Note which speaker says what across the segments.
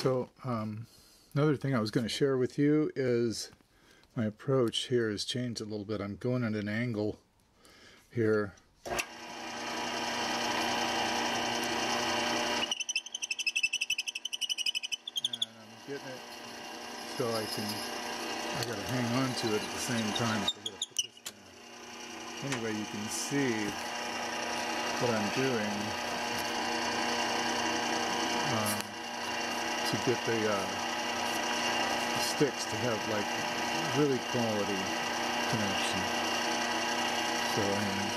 Speaker 1: So um, another thing I was going to share with you is my approach here has changed a little bit. I'm going at an angle here. And I'm getting it so I can, I got to hang on to it at the same time. So. Anyway, you can see what I'm doing. Um, to get the, uh, the sticks to have like really quality connection. So.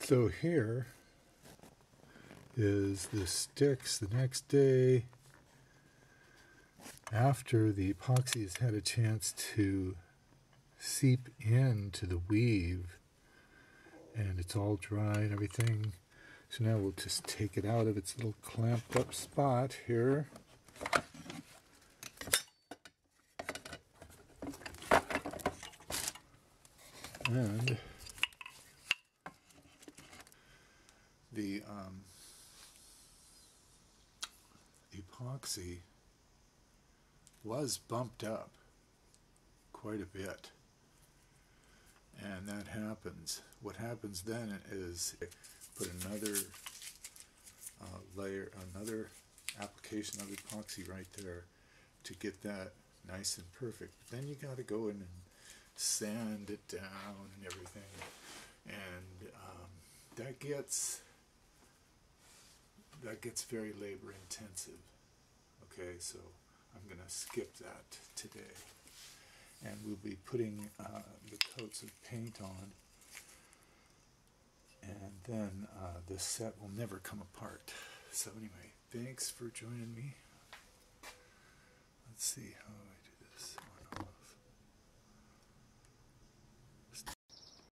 Speaker 1: So here is the sticks the next day after the epoxy has had a chance to seep into the weave and it's all dry and everything. So now we'll just take it out of its little clamped up spot here. And the um, epoxy was bumped up quite a bit and that happens. What happens then is put another uh, layer, another application of epoxy right there to get that nice and perfect. But then you got to go in and sand it down and everything, and um, that gets that gets very labor intensive. Okay, so I'm going to skip that today and we'll be putting uh, coats of paint on. And then uh, this set will never come apart. So anyway thanks for joining me. Let's see how I